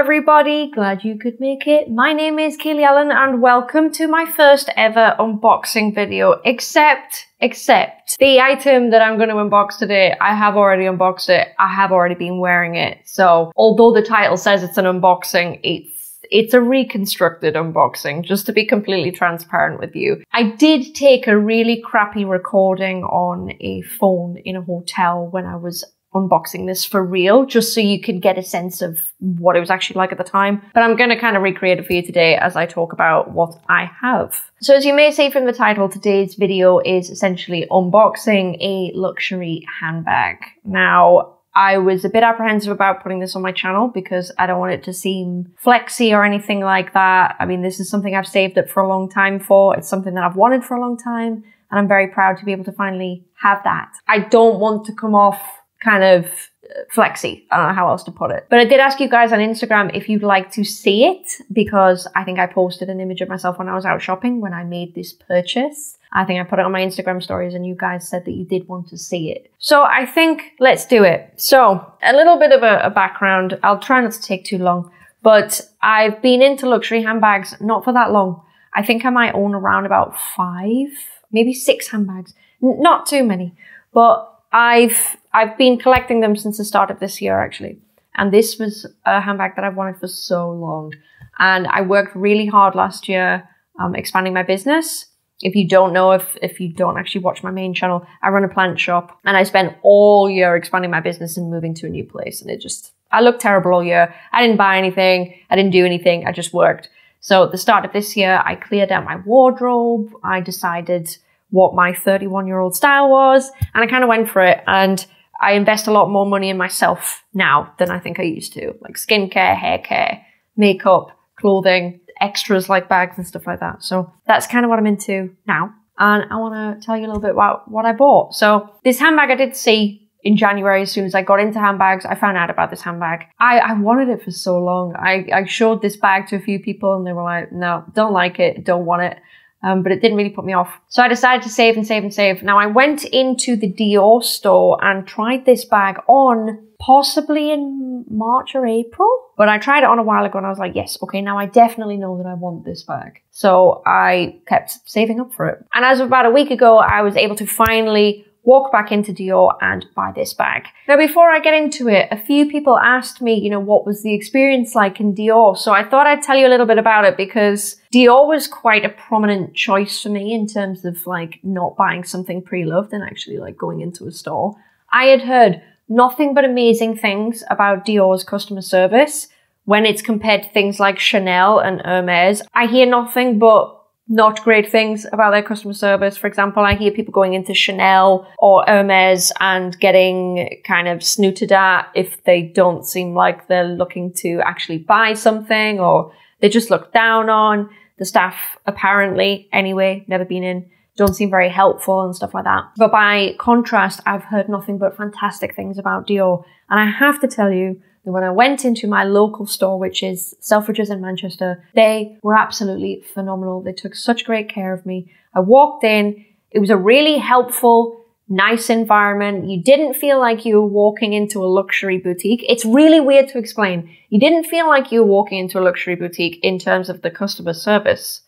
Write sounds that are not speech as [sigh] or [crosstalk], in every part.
everybody. Glad you could make it. My name is Kaylee Ellen and welcome to my first ever unboxing video. Except, except the item that I'm going to unbox today, I have already unboxed it. I have already been wearing it. So although the title says it's an unboxing, it's it's a reconstructed unboxing, just to be completely transparent with you. I did take a really crappy recording on a phone in a hotel when I was unboxing this for real, just so you can get a sense of what it was actually like at the time. But I'm going to kind of recreate it for you today as I talk about what I have. So as you may see from the title, today's video is essentially unboxing a luxury handbag. Now, I was a bit apprehensive about putting this on my channel because I don't want it to seem flexy or anything like that. I mean, this is something I've saved up for a long time for. It's something that I've wanted for a long time. And I'm very proud to be able to finally have that. I don't want to come off kind of flexy. I don't know how else to put it. But I did ask you guys on Instagram if you'd like to see it because I think I posted an image of myself when I was out shopping when I made this purchase. I think I put it on my Instagram stories and you guys said that you did want to see it. So I think let's do it. So a little bit of a, a background. I'll try not to take too long, but I've been into luxury handbags not for that long. I think I might own around about five, maybe six handbags. N not too many, but I've I've been collecting them since the start of this year actually. And this was a handbag that I've wanted for so long. And I worked really hard last year um, expanding my business. If you don't know, if, if you don't actually watch my main channel, I run a plant shop and I spent all year expanding my business and moving to a new place. And it just, I looked terrible all year. I didn't buy anything. I didn't do anything. I just worked. So at the start of this year, I cleared out my wardrobe. I decided what my 31 year old style was and I kind of went for it. And I invest a lot more money in myself now than I think I used to, like skincare, hair care, makeup, clothing, extras like bags and stuff like that. So that's kind of what I'm into now. And I want to tell you a little bit about what I bought. So this handbag I did see in January, as soon as I got into handbags, I found out about this handbag. I, I wanted it for so long. I, I showed this bag to a few people and they were like, no, don't like it, don't want it. Um, but it didn't really put me off. So I decided to save and save and save. Now I went into the Dior store and tried this bag on possibly in March or April. But I tried it on a while ago and I was like, yes, okay, now I definitely know that I want this bag. So I kept saving up for it. And as of about a week ago, I was able to finally walk back into Dior and buy this bag. Now, before I get into it, a few people asked me, you know, what was the experience like in Dior? So I thought I'd tell you a little bit about it because Dior was quite a prominent choice for me in terms of like not buying something pre-loved and actually like going into a store. I had heard nothing but amazing things about Dior's customer service when it's compared to things like Chanel and Hermes. I hear nothing but not great things about their customer service. For example, I hear people going into Chanel or Hermes and getting kind of snooted at if they don't seem like they're looking to actually buy something or they just look down on. The staff, apparently, anyway, never been in, don't seem very helpful and stuff like that. But by contrast, I've heard nothing but fantastic things about Dior. And I have to tell you, when I went into my local store, which is Selfridges in Manchester, they were absolutely phenomenal. They took such great care of me. I walked in, it was a really helpful, nice environment. You didn't feel like you were walking into a luxury boutique. It's really weird to explain. You didn't feel like you were walking into a luxury boutique in terms of the customer service,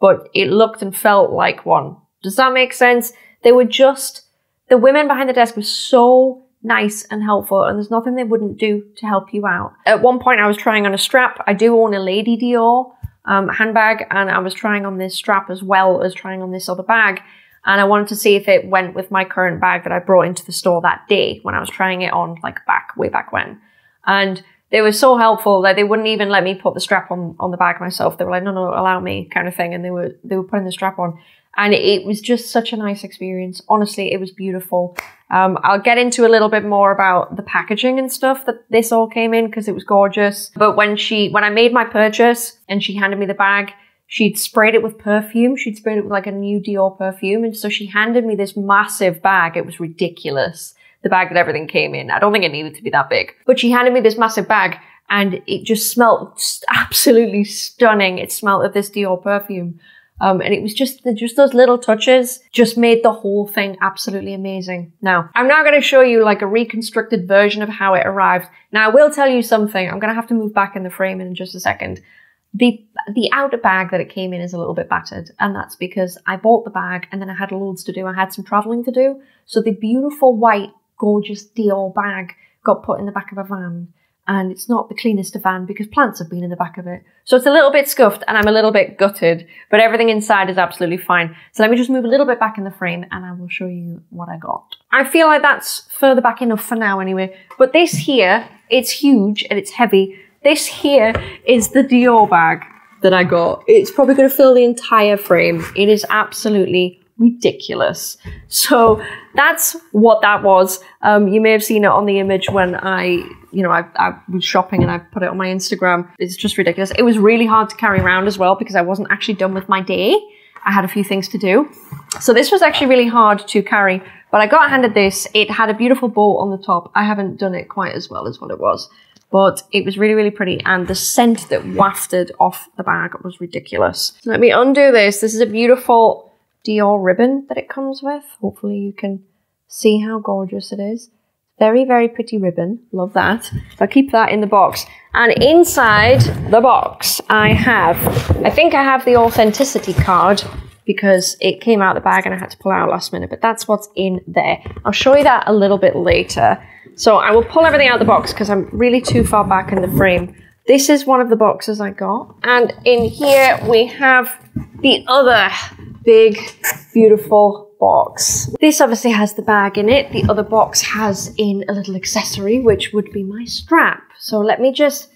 but it looked and felt like one. Does that make sense? They were just, the women behind the desk were so nice and helpful and there's nothing they wouldn't do to help you out. At one point I was trying on a strap. I do own a Lady Dior um, handbag and I was trying on this strap as well as trying on this other bag. And I wanted to see if it went with my current bag that I brought into the store that day when I was trying it on like back, way back when. And they were so helpful that they wouldn't even let me put the strap on, on the bag myself. They were like, no, no, allow me kind of thing. And they were, they were putting the strap on and it was just such a nice experience. Honestly, it was beautiful. Um, I'll get into a little bit more about the packaging and stuff that this all came in because it was gorgeous. But when she, when I made my purchase and she handed me the bag, she'd sprayed it with perfume. She'd sprayed it with like a new Dior perfume. And so she handed me this massive bag. It was ridiculous. The bag that everything came in. I don't think it needed to be that big, but she handed me this massive bag and it just smelled absolutely stunning. It smelled of this Dior perfume. Um, and it was just the, just those little touches just made the whole thing absolutely amazing. Now, I'm now going to show you like a reconstructed version of how it arrived. Now, I will tell you something. I'm going to have to move back in the frame in just a second. The the outer bag that it came in is a little bit battered, and that's because I bought the bag and then I had loads to do. I had some traveling to do. So the beautiful white, gorgeous Dior bag got put in the back of a van and it's not the cleanest of van because plants have been in the back of it. So it's a little bit scuffed and I'm a little bit gutted, but everything inside is absolutely fine. So let me just move a little bit back in the frame and I will show you what I got. I feel like that's further back enough for now anyway, but this here, it's huge and it's heavy. This here is the Dior bag that I got. It's probably going to fill the entire frame. It is absolutely ridiculous. So that's what that was. Um, you may have seen it on the image when I, you know, I, I, was shopping and I put it on my Instagram. It's just ridiculous. It was really hard to carry around as well because I wasn't actually done with my day. I had a few things to do. So this was actually really hard to carry, but I got handed this. It had a beautiful bow on the top. I haven't done it quite as well as what it was but it was really, really pretty. And the scent that wafted off the bag was ridiculous. Let me undo this. This is a beautiful Dior ribbon that it comes with. Hopefully you can see how gorgeous it is. Very, very pretty ribbon. Love that. I'll keep that in the box. And inside the box, I have, I think I have the authenticity card because it came out of the bag and I had to pull out last minute, but that's what's in there. I'll show you that a little bit later. So I will pull everything out of the box because I'm really too far back in the frame. This is one of the boxes I got. And in here we have the other big, beautiful box. This obviously has the bag in it. The other box has in a little accessory, which would be my strap. So let me just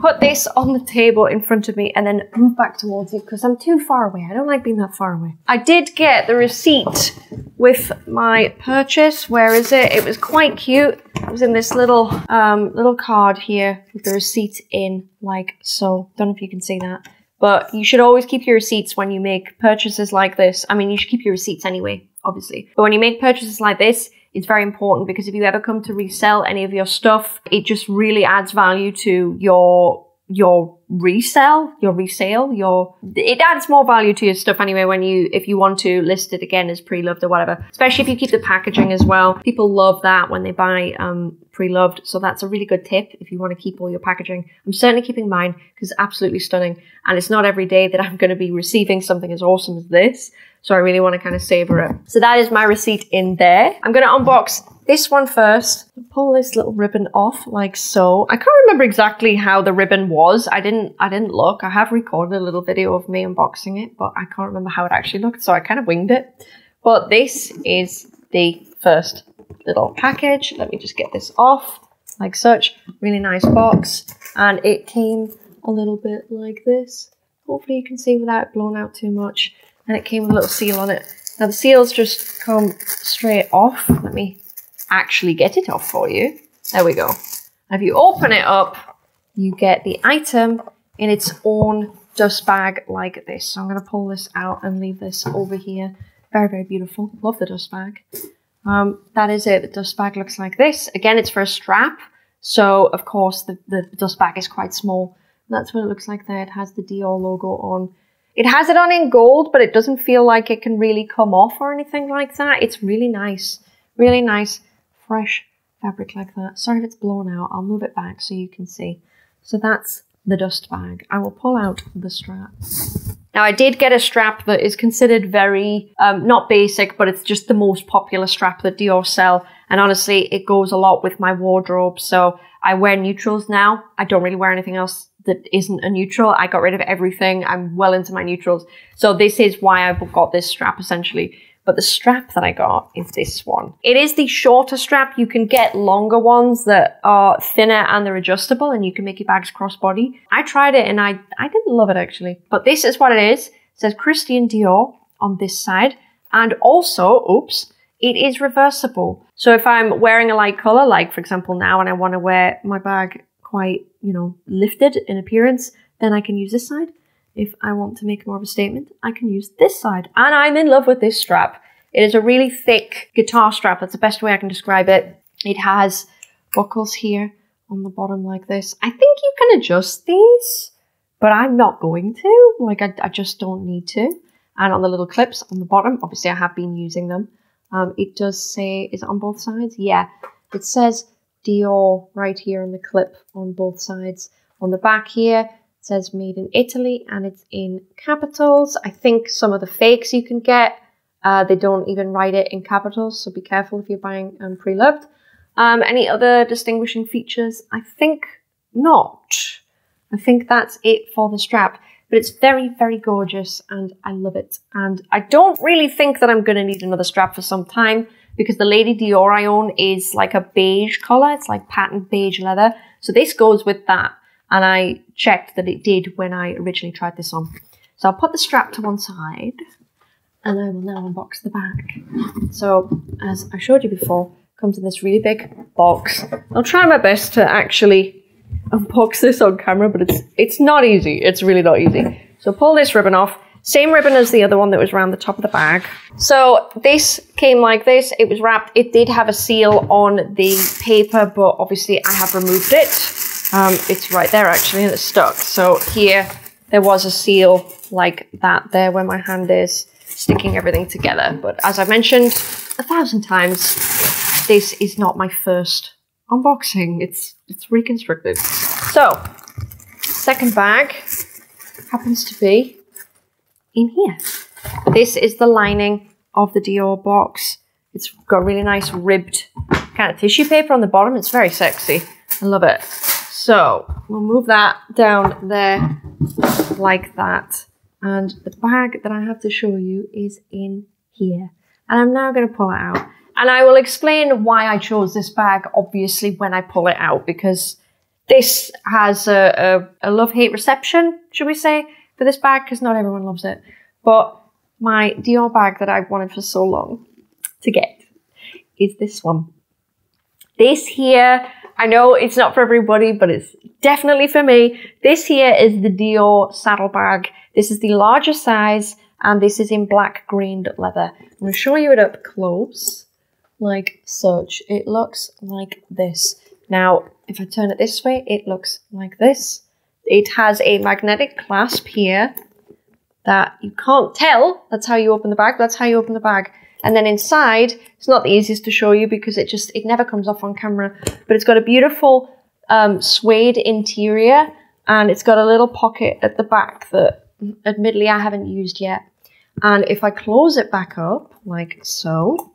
put this on the table in front of me and then move back towards you because I'm too far away. I don't like being that far away. I did get the receipt with my purchase. Where is it? It was quite cute. It was in this little um, little card here with the receipt in like so. Don't know if you can see that. But you should always keep your receipts when you make purchases like this. I mean, you should keep your receipts anyway, obviously. But when you make purchases like this, it's very important because if you ever come to resell any of your stuff, it just really adds value to your your resell, your resale, your it adds more value to your stuff anyway when you if you want to list it again as pre-loved or whatever. Especially if you keep the packaging as well. People love that when they buy um pre-loved. So that's a really good tip if you want to keep all your packaging. I'm certainly keeping mine because it's absolutely stunning. And it's not every day that I'm going to be receiving something as awesome as this. So I really want to kind of savor it. So that is my receipt in there. I'm going to unbox this one first. Pull this little ribbon off like so. I can't remember exactly how the ribbon was. I didn't I didn't look. I have recorded a little video of me unboxing it, but I can't remember how it actually looked, so I kind of winged it. But this is the first little package. Let me just get this off like such. Really nice box. And it came a little bit like this. Hopefully you can see without blowing out too much. And it came with a little seal on it. Now the seals just come straight off. Let me actually get it off for you. There we go. Now if you open it up, you get the item in its own dust bag like this. So I'm going to pull this out and leave this over here. Very, very beautiful. Love the dust bag. Um, that is it. The dust bag looks like this. Again, it's for a strap. So, of course, the, the dust bag is quite small. That's what it looks like there. It has the Dior logo on. It has it on in gold, but it doesn't feel like it can really come off or anything like that. It's really nice. Really nice, fresh fabric like that. Sorry if it's blown out. I'll move it back so you can see. So that's the dust bag. I will pull out the strap. Now, I did get a strap that is considered very, um, not basic, but it's just the most popular strap that Dior sell. And honestly, it goes a lot with my wardrobe. So I wear neutrals now. I don't really wear anything else that isn't a neutral. I got rid of everything. I'm well into my neutrals. So this is why I've got this strap essentially. But the strap that I got is this one. It is the shorter strap. You can get longer ones that are thinner and they're adjustable and you can make your bags crossbody. I tried it and I, I didn't love it actually. But this is what it is. It says Christian Dior on this side. And also, oops, it is reversible. So if I'm wearing a light color, like for example now, and I want to wear my bag quite, you know, lifted in appearance, then I can use this side. If I want to make more of a statement, I can use this side. And I'm in love with this strap. It is a really thick guitar strap. That's the best way I can describe it. It has buckles here on the bottom like this. I think you can adjust these, but I'm not going to. Like, I, I just don't need to. and on the little clips on the bottom. Obviously, I have been using them. Um, it does say, is it on both sides? Yeah, it says Dior right here on the clip on both sides. On the back here, says made in Italy and it's in capitals. I think some of the fakes you can get, uh, they don't even write it in capitals, so be careful if you're buying um, pre-loved. Um, any other distinguishing features? I think not. I think that's it for the strap. But it's very, very gorgeous and I love it. And I don't really think that I'm going to need another strap for some time because the Lady Dior I own is like a beige color. It's like patent beige leather. So this goes with that. And I checked that it did when I originally tried this on. So I'll put the strap to one side and I will now unbox the bag. So as I showed you before, comes in this really big box. I'll try my best to actually unbox this on camera, but it's it's not easy. It's really not easy. So pull this ribbon off. Same ribbon as the other one that was around the top of the bag. So this came like this. It was wrapped. It did have a seal on the paper, but obviously I have removed it. Um, it's right there actually, and it's stuck. So here there was a seal like that there where my hand is sticking everything together. But as I mentioned a thousand times, this is not my first unboxing. It's it's reconstructed. So, second bag happens to be in here. This is the lining of the Dior box. It's got really nice ribbed kind of tissue paper on the bottom. It's very sexy. I love it. So we'll move that down there like that. And the bag that I have to show you is in here. And I'm now going to pull it out. And I will explain why I chose this bag, obviously, when I pull it out, because this has a, a, a love-hate reception, should we say, for this bag, because not everyone loves it. But my Dior bag that I've wanted for so long to get is this one. This here, I know it's not for everybody, but it's definitely for me. This here is the Dior saddle bag. This is the larger size, and this is in black grained leather. I'm going to show you it up close like such. It looks like this. Now, if I turn it this way, it looks like this. It has a magnetic clasp here that you can't tell. That's how you open the bag. That's how you open the bag. And then inside, it's not the easiest to show you because it just, it never comes off on camera, but it's got a beautiful um, suede interior and it's got a little pocket at the back that admittedly I haven't used yet. And if I close it back up like so,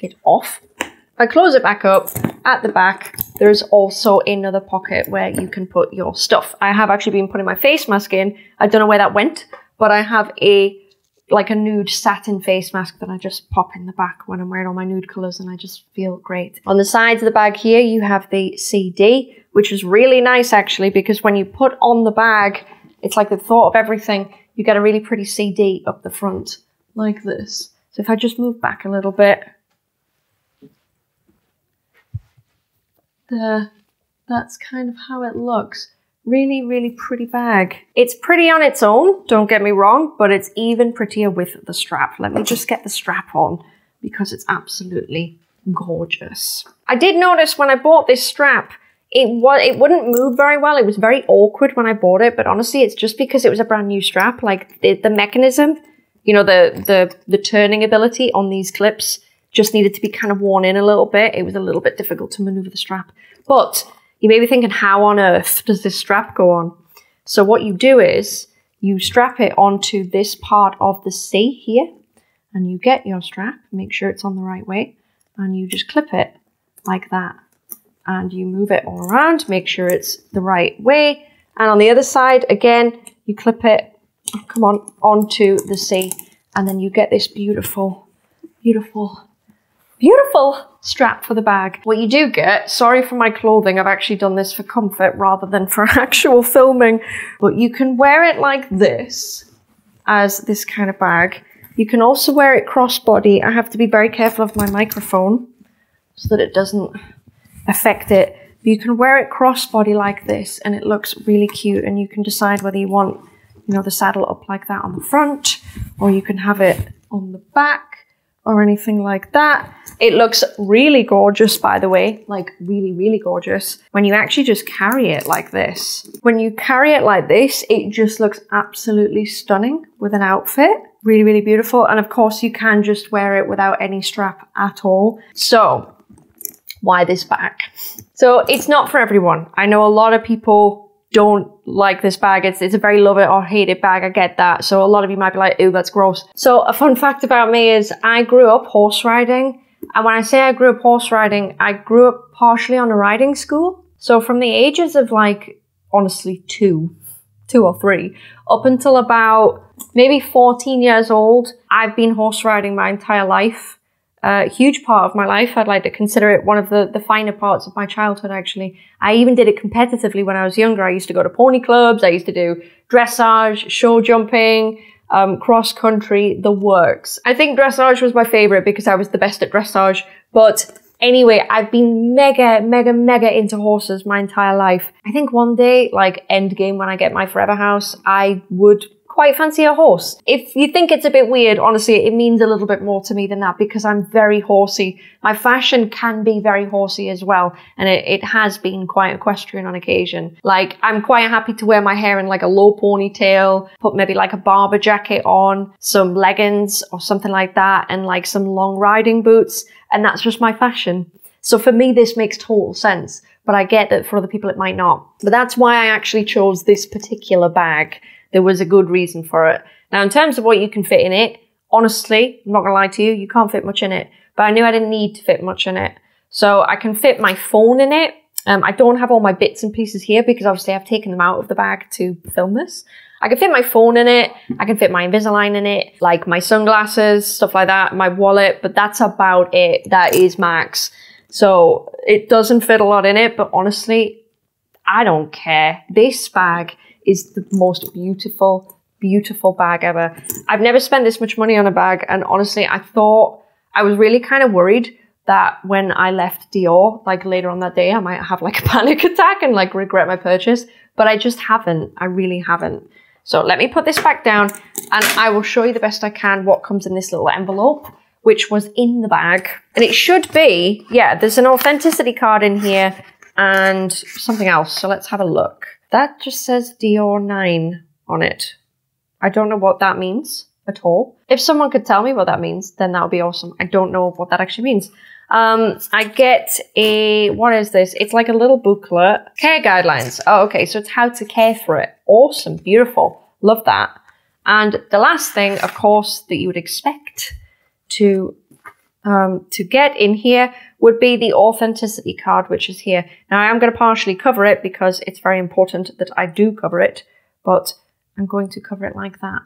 it off. If I close it back up. At the back, there's also another pocket where you can put your stuff. I have actually been putting my face mask in. I don't know where that went, but I have a like a nude satin face mask that I just pop in the back when I'm wearing all my nude colours and I just feel great. On the sides of the bag here, you have the CD, which is really nice actually because when you put on the bag, it's like the thought of everything. You get a really pretty CD up the front like this. So if I just move back a little bit, there. That's kind of how it looks. Really, really pretty bag. It's pretty on its own, don't get me wrong, but it's even prettier with the strap. Let me just get the strap on because it's absolutely gorgeous. I did notice when I bought this strap, it was it wouldn't move very well. It was very awkward when I bought it, but honestly, it's just because it was a brand new strap. Like the, the mechanism, you know, the the the turning ability on these clips just needed to be kind of worn in a little bit. It was a little bit difficult to maneuver the strap. But you may be thinking, how on earth does this strap go on? So what you do is you strap it onto this part of the C here, and you get your strap, make sure it's on the right way, and you just clip it like that. And you move it all around, make sure it's the right way. And on the other side, again, you clip it, oh, come on, onto the C, and then you get this beautiful, beautiful Beautiful strap for the bag. What you do get, sorry for my clothing, I've actually done this for comfort rather than for [laughs] actual filming, but you can wear it like this as this kind of bag. You can also wear it crossbody. I have to be very careful of my microphone so that it doesn't affect it. But you can wear it crossbody like this and it looks really cute and you can decide whether you want, you know, the saddle up like that on the front or you can have it on the back or anything like that. It looks really gorgeous, by the way, like really, really gorgeous when you actually just carry it like this. When you carry it like this, it just looks absolutely stunning with an outfit. Really, really beautiful. And of course, you can just wear it without any strap at all. So, why this bag? So, it's not for everyone. I know a lot of people don't like this bag. It's, it's a very love it or hate it bag. I get that. So a lot of you might be like, ew, that's gross. So a fun fact about me is I grew up horse riding. And when I say I grew up horse riding, I grew up partially on a riding school. So from the ages of like, honestly, two, two or three, up until about maybe 14 years old, I've been horse riding my entire life a huge part of my life. I'd like to consider it one of the, the finer parts of my childhood, actually. I even did it competitively when I was younger. I used to go to pony clubs. I used to do dressage, show jumping, um, cross country, the works. I think dressage was my favorite because I was the best at dressage. But anyway, I've been mega, mega, mega into horses my entire life. I think one day, like end game when I get my forever house, I would quite fancy a horse. If you think it's a bit weird, honestly, it means a little bit more to me than that because I'm very horsey. My fashion can be very horsey as well, and it, it has been quite equestrian on occasion. Like, I'm quite happy to wear my hair in like a low ponytail, put maybe like a Barbour jacket on, some leggings or something like that, and like some long riding boots, and that's just my fashion. So for me, this makes total sense, but I get that for other people it might not. But that's why I actually chose this particular bag there was a good reason for it. Now, in terms of what you can fit in it, honestly, I'm not gonna lie to you, you can't fit much in it. But I knew I didn't need to fit much in it. So I can fit my phone in it. Um, I don't have all my bits and pieces here because obviously I've taken them out of the bag to film this. I can fit my phone in it. I can fit my Invisalign in it, like my sunglasses, stuff like that, my wallet, but that's about it. That is max. So it doesn't fit a lot in it, but honestly, I don't care. This bag is the most beautiful, beautiful bag ever. I've never spent this much money on a bag, and honestly, I thought I was really kind of worried that when I left Dior, like later on that day, I might have like a [laughs] panic attack and like regret my purchase, but I just haven't. I really haven't. So let me put this back down and I will show you the best I can what comes in this little envelope, which was in the bag. And it should be, yeah, there's an authenticity card in here and something else. So let's have a look. That just says Dior 9 on it. I don't know what that means at all. If someone could tell me what that means, then that would be awesome. I don't know what that actually means. Um, I get a, what is this? It's like a little booklet. Care guidelines. Oh, okay. So it's how to care for it. Awesome. Beautiful. Love that. And the last thing, of course, that you would expect to um, to get in here would be the authenticity card, which is here. Now, I am going to partially cover it because it's very important that I do cover it, but I'm going to cover it like that.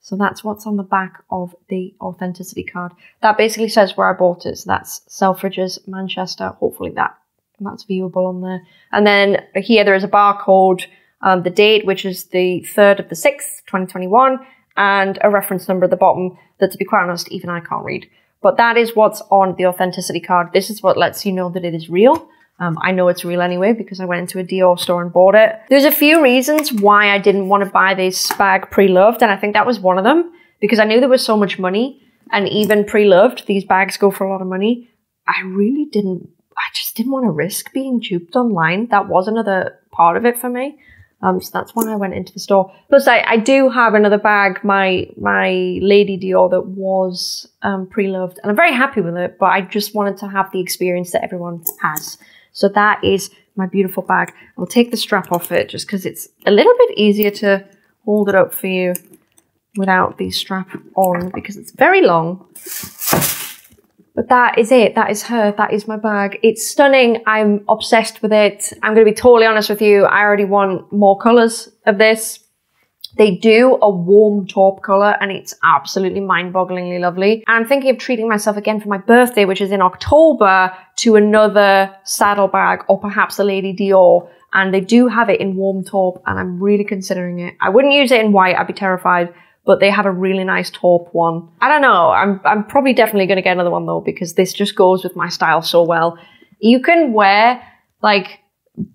So that's what's on the back of the authenticity card. That basically says where I bought it. So that's Selfridges, Manchester. Hopefully that that's viewable on there. And then here there is a barcode, um, the date, which is the 3rd of the 6th, 2021, and a reference number at the bottom that, to be quite honest, even I can't read. But that is what's on the authenticity card. This is what lets you know that it is real. Um, I know it's real anyway because I went into a Dior store and bought it. There's a few reasons why I didn't want to buy this bag pre-loved, and I think that was one of them because I knew there was so much money, and even pre-loved, these bags go for a lot of money. I really didn't. I just didn't want to risk being duped online. That was another part of it for me. Um, so that's why I went into the store. Plus, I, I do have another bag, my my Lady Dior that was um, pre-loved, and I'm very happy with it. But I just wanted to have the experience that everyone has. So that is my beautiful bag. I'll take the strap off it just because it's a little bit easier to hold it up for you without the strap on because it's very long. But that is it. That is her. That is my bag. It's stunning. I'm obsessed with it. I'm going to be totally honest with you. I already want more colors of this. They do a warm taupe color and it's absolutely mind-bogglingly lovely. And I'm thinking of treating myself again for my birthday, which is in October, to another saddle bag or perhaps a Lady Dior. And they do have it in warm taupe and I'm really considering it. I wouldn't use it in white. I'd be terrified but they have a really nice taupe one. I don't know. I'm, I'm probably definitely going to get another one though, because this just goes with my style so well. You can wear like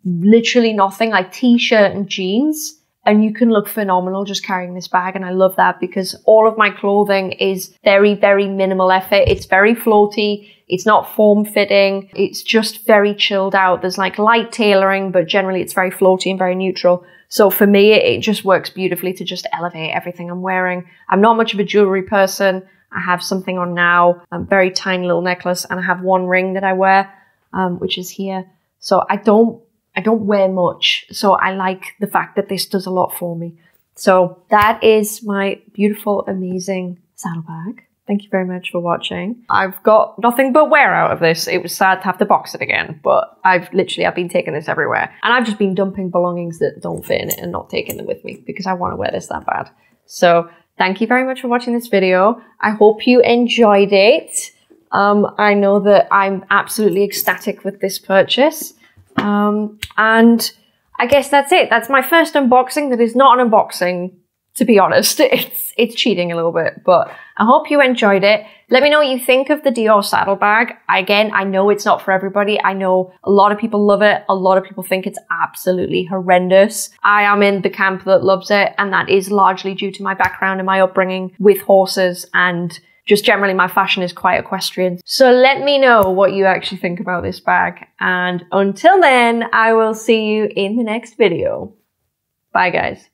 literally nothing, like t-shirt and jeans, and you can look phenomenal just carrying this bag. And I love that because all of my clothing is very, very minimal effort. It's very floaty. It's not form fitting. It's just very chilled out. There's like light tailoring, but generally it's very floaty and very neutral. So for me, it just works beautifully to just elevate everything I'm wearing. I'm not much of a jewelry person. I have something on now, a very tiny little necklace, and I have one ring that I wear, um, which is here. So I don't I don't wear much, so I like the fact that this does a lot for me. So that is my beautiful, amazing saddlebag. Thank you very much for watching. I've got nothing but wear out of this. It was sad to have to box it again, but I've literally, I've been taking this everywhere. And I've just been dumping belongings that don't fit in it and not taking them with me because I want to wear this that bad. So thank you very much for watching this video. I hope you enjoyed it. Um, I know that I'm absolutely ecstatic with this purchase. Um, and I guess that's it. That's my first unboxing that is not an unboxing, to be honest. [laughs] It's, it's cheating a little bit, but I hope you enjoyed it. Let me know what you think of the Dior saddlebag. Again, I know it's not for everybody. I know a lot of people love it. A lot of people think it's absolutely horrendous. I am in the camp that loves it, and that is largely due to my background and my upbringing with horses and just generally my fashion is quite equestrian. So let me know what you actually think about this bag. And until then, I will see you in the next video. Bye guys.